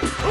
Oh!